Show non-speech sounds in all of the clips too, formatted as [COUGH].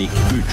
Sonic 3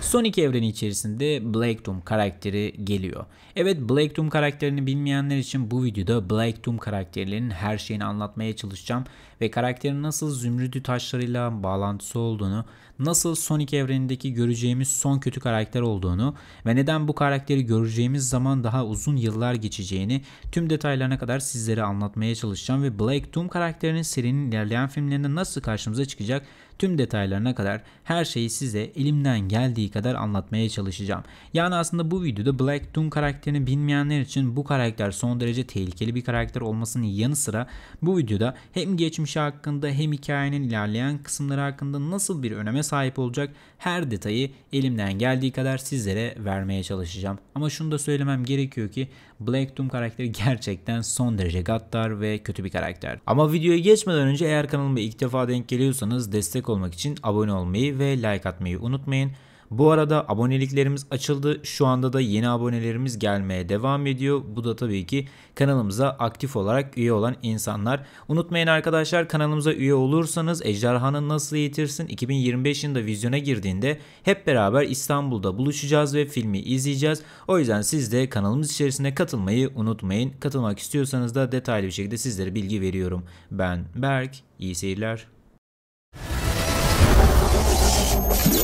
Sonic evreni içerisinde Black Doom karakteri geliyor. Evet Black Doom karakterini bilmeyenler için bu videoda Black Doom karakterlerinin her şeyini anlatmaya çalışacağım ve karakterin nasıl zümrüdü taşlarıyla bağlantısı olduğunu, nasıl Sonic evrenindeki göreceğimiz son kötü karakter olduğunu ve neden bu karakteri göreceğimiz zaman daha uzun yıllar geçeceğini tüm detaylarına kadar sizlere anlatmaya çalışacağım ve Black Doom karakterinin serinin ilerleyen filmlerinde nasıl karşımıza çıkacak tüm detaylarına kadar her şeyi size elimden geldiği kadar anlatmaya çalışacağım. Yani aslında bu videoda Black Doom karakterini bilmeyenler için bu karakter son derece tehlikeli bir karakter olmasının yanı sıra bu videoda hem geçmişi hakkında hem hikayenin ilerleyen kısımları hakkında nasıl bir öneme sahip olacak her detayı elimden geldiği kadar sizlere vermeye çalışacağım. Ama şunu da söylemem gerekiyor ki Black Doom karakteri [LAUGHS] gerçekten son derece gaddar ve kötü bir karakter. Ama videoya geçmeden önce eğer kanalıma ilk defa denk geliyorsanız destek olmak için abone olmayı ve like atmayı unutmayın. Bu arada aboneliklerimiz açıldı. Şu anda da yeni abonelerimiz gelmeye devam ediyor. Bu da tabii ki kanalımıza aktif olarak üye olan insanlar. Unutmayın arkadaşlar kanalımıza üye olursanız Ejderhanı Nasıl Eğitirsin 2025 yılında vizyona girdiğinde hep beraber İstanbul'da buluşacağız ve filmi izleyeceğiz. O yüzden siz de kanalımız içerisine katılmayı unutmayın. Katılmak istiyorsanız da detaylı bir şekilde sizlere bilgi veriyorum. Ben Berk. İyi seyirler. Kirpi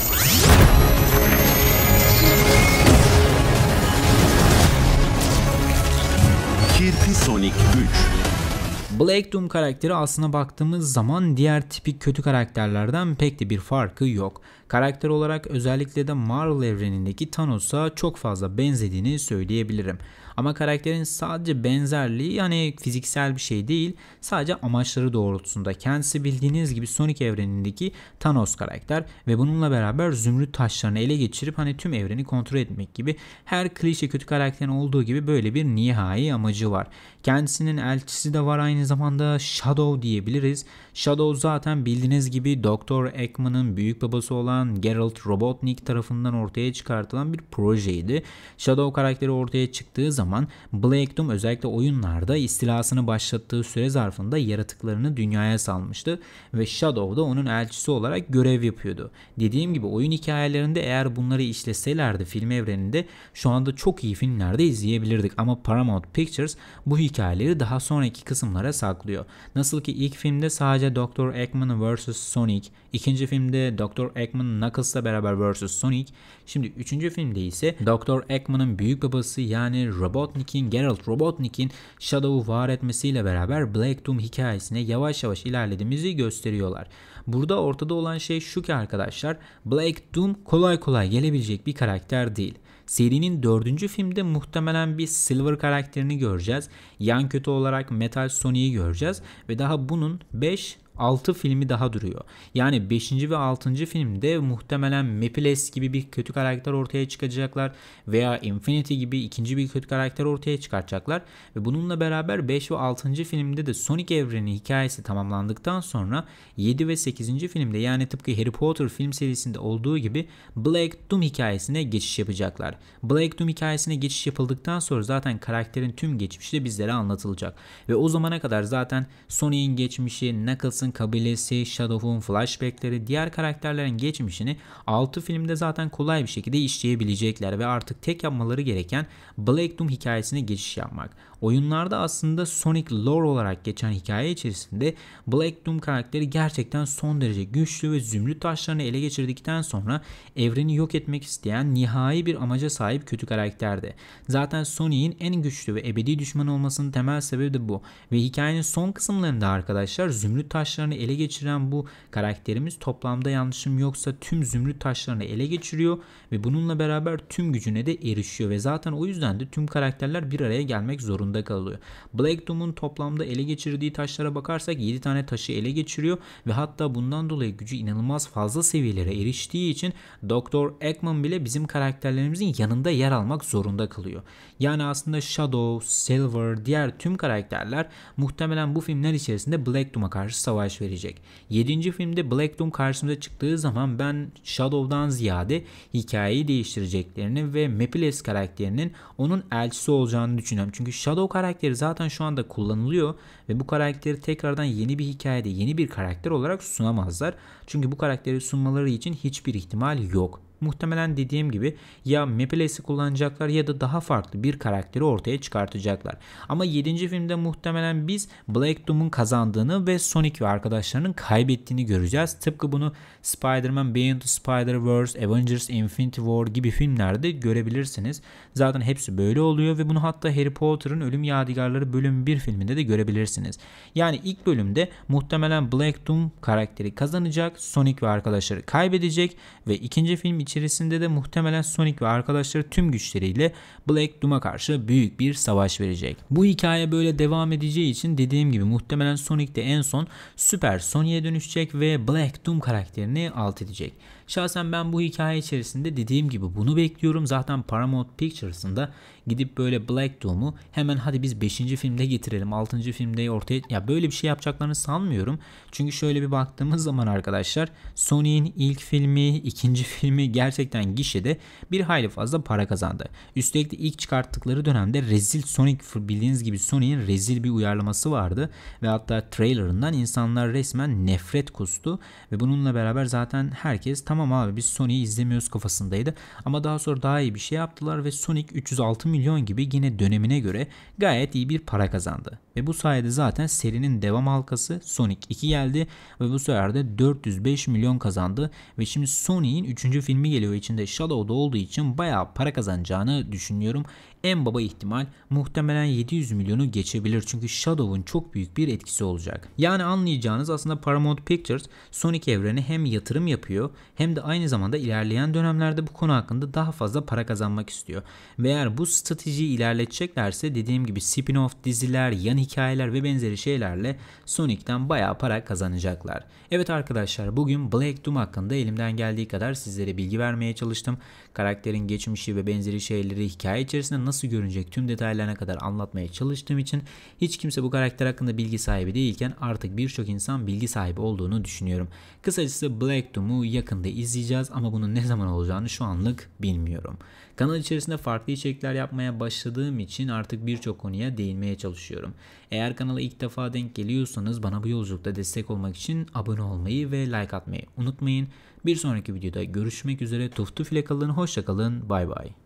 Sonic 3 Black Doom karakteri aslına baktığımız zaman diğer tipik kötü karakterlerden pek de bir farkı yok. Karakter olarak özellikle de Marvel evrenindeki Thanos'a çok fazla benzediğini söyleyebilirim. Ama karakterin sadece benzerliği yani fiziksel bir şey değil sadece amaçları doğrultusunda. Kendisi bildiğiniz gibi Sonic evrenindeki Thanos karakter ve bununla beraber zümrüt taşlarını ele geçirip hani tüm evreni kontrol etmek gibi her klişe kötü karakterin olduğu gibi böyle bir nihai amacı var. Kendisinin elçisi de var aynı zamanda Shadow diyebiliriz. Shadow zaten bildiğiniz gibi Doktor Eggman'ın büyük babası olan Geralt Robotnik tarafından ortaya çıkartılan bir projeydi. Shadow karakteri ortaya çıktığı zaman Black Doom özellikle oyunlarda istilasını başlattığı süre zarfında yaratıklarını dünyaya salmıştı ve Shadow da onun elçisi olarak görev yapıyordu. Dediğim gibi oyun hikayelerinde eğer bunları işleselerdi film evreninde şu anda çok iyi filmlerde izleyebilirdik ama Paramount Pictures bu hikayeleri daha sonraki kısımlara saklıyor. Nasıl ki ilk filmde sadece Dr. Eggman vs. Sonic, ikinci filmde Dr. Eggman Knuckles'la beraber vs. Sonic, şimdi üçüncü filmde ise Dr. Eggman'ın büyük babası yani Robotnik'in, Geralt Robotnik'in Shadow'u var etmesiyle beraber Black Doom hikayesine yavaş yavaş ilerlediğimizi gösteriyorlar. Burada ortada olan şey şu ki arkadaşlar Black Doom kolay kolay gelebilecek bir karakter değil. Serinin dördüncü filmde muhtemelen bir Silver karakterini göreceğiz. Yan kötü olarak Metal Sonic'i göreceğiz. Ve daha bunun 5 6 filmi daha duruyor. Yani 5. ve 6. filmde muhtemelen Mephiles gibi bir kötü karakter ortaya çıkacaklar veya Infinity gibi ikinci bir kötü karakter ortaya çıkartacaklar ve bununla beraber 5 ve 6. filmde de Sonic evreni hikayesi tamamlandıktan sonra 7 ve 8. filmde yani tıpkı Harry Potter film serisinde olduğu gibi Black Doom hikayesine geçiş yapacaklar. Black Doom hikayesine geçiş yapıldıktan sonra zaten karakterin tüm geçmişi de bizlere anlatılacak ve o zamana kadar zaten Sonic'in geçmişi, Knuckles'ın Knuckles'ın kabilesi, Shadow'un flashbackleri, diğer karakterlerin geçmişini 6 filmde zaten kolay bir şekilde işleyebilecekler ve artık tek yapmaları gereken Black Doom hikayesine geçiş yapmak. Oyunlarda aslında Sonic lore olarak geçen hikaye içerisinde Black Doom karakteri gerçekten son derece güçlü ve zümrüt taşlarını ele geçirdikten sonra evreni yok etmek isteyen nihai bir amaca sahip kötü karakterdi. Zaten Sonic'in en güçlü ve ebedi düşman olmasının temel sebebi de bu. Ve hikayenin son kısımlarında arkadaşlar zümrüt taşlarını ele geçiren bu karakterimiz toplamda yanlışım yoksa tüm zümrüt taşlarını ele geçiriyor ve bununla beraber tüm gücüne de erişiyor ve zaten o yüzden de tüm karakterler bir araya gelmek zorunda zorunda kalıyor. Black Doom'un toplamda ele geçirdiği taşlara bakarsak 7 tane taşı ele geçiriyor ve hatta bundan dolayı gücü inanılmaz fazla seviyelere eriştiği için Doktor Eggman bile bizim karakterlerimizin yanında yer almak zorunda kalıyor. Yani aslında Shadow, Silver, diğer tüm karakterler muhtemelen bu filmler içerisinde Black Doom'a karşı savaş verecek. 7. filmde Black Doom karşımıza çıktığı zaman ben Shadow'dan ziyade hikayeyi değiştireceklerini ve Mephiles karakterinin onun elçisi olacağını düşünüyorum. Çünkü Shadow Shadow karakteri zaten şu anda kullanılıyor ve bu karakteri tekrardan yeni bir hikayede yeni bir karakter olarak sunamazlar. Çünkü bu karakteri sunmaları için hiçbir ihtimal yok. Muhtemelen dediğim gibi ya Mepeles'i kullanacaklar ya da daha farklı bir karakteri ortaya çıkartacaklar. Ama 7. filmde muhtemelen biz Black Doom'un kazandığını ve Sonic ve arkadaşlarının kaybettiğini göreceğiz. Tıpkı bunu Spider-Man Beyond the Spider-Verse, Avengers Infinity War gibi filmlerde görebilirsiniz. Zaten hepsi böyle oluyor ve bunu hatta Harry Potter'ın Ölüm Yadigarları bölüm 1 filminde de görebilirsiniz. Yani ilk bölümde muhtemelen Black Doom karakteri kazanacak, Sonic ve arkadaşları kaybedecek ve ikinci film içerisinde de muhtemelen Sonic ve arkadaşları tüm güçleriyle Black Doom'a karşı büyük bir savaş verecek. Bu hikaye böyle devam edeceği için dediğim gibi muhtemelen Sonic de en son Süper Sonic'e dönüşecek ve Black Doom karakterini alt edecek. Şahsen ben bu hikaye içerisinde dediğim gibi bunu bekliyorum. Zaten Paramount Pictures'ın da gidip böyle Black Doom'u hemen hadi biz 5. filmde getirelim. 6. filmde ortaya ya böyle bir şey yapacaklarını sanmıyorum. Çünkü şöyle bir baktığımız zaman arkadaşlar Sony'in ilk filmi, ikinci filmi gerçekten gişede bir hayli fazla para kazandı. Üstelik de ilk çıkarttıkları dönemde rezil Sonic bildiğiniz gibi Sony'in rezil bir uyarlaması vardı ve hatta trailerından insanlar resmen nefret kustu ve bununla beraber zaten herkes tam tamam abi biz Sony'yi izlemiyoruz kafasındaydı. Ama daha sonra daha iyi bir şey yaptılar ve Sonic 306 milyon gibi yine dönemine göre gayet iyi bir para kazandı. Ve bu sayede zaten serinin devam halkası Sonic 2 geldi ve bu sefer de 405 milyon kazandı. Ve şimdi Sonic'in 3. filmi geliyor içinde Shadow'da olduğu için bayağı para kazanacağını düşünüyorum. En baba ihtimal muhtemelen 700 milyonu geçebilir çünkü Shadow'un çok büyük bir etkisi olacak. Yani anlayacağınız aslında Paramount Pictures Sonic evreni hem yatırım yapıyor hem de aynı zamanda ilerleyen dönemlerde bu konu hakkında daha fazla para kazanmak istiyor. Ve eğer bu stratejiyi ilerleteceklerse dediğim gibi spin-off diziler, yan hikayeler ve benzeri şeylerle Sonic'ten bayağı para kazanacaklar. Evet arkadaşlar bugün Black Doom hakkında elimden geldiği kadar sizlere bilgi vermeye çalıştım. Karakterin geçmişi ve benzeri şeyleri hikaye içerisinde nasıl görünecek tüm detaylarına kadar anlatmaya çalıştığım için hiç kimse bu karakter hakkında bilgi sahibi değilken artık birçok insan bilgi sahibi olduğunu düşünüyorum. Kısacası Black Doom'u yakında izleyeceğiz ama bunun ne zaman olacağını şu anlık bilmiyorum. Kanal içerisinde farklı içerikler yapmaya başladığım için artık birçok konuya değinmeye çalışıyorum. Eğer kanala ilk defa denk geliyorsanız bana bu yolculukta destek olmak için abone olmayı ve like atmayı unutmayın. Bir sonraki videoda görüşmek üzere. Tuftu file kalın, hoşça kalın, bay bay.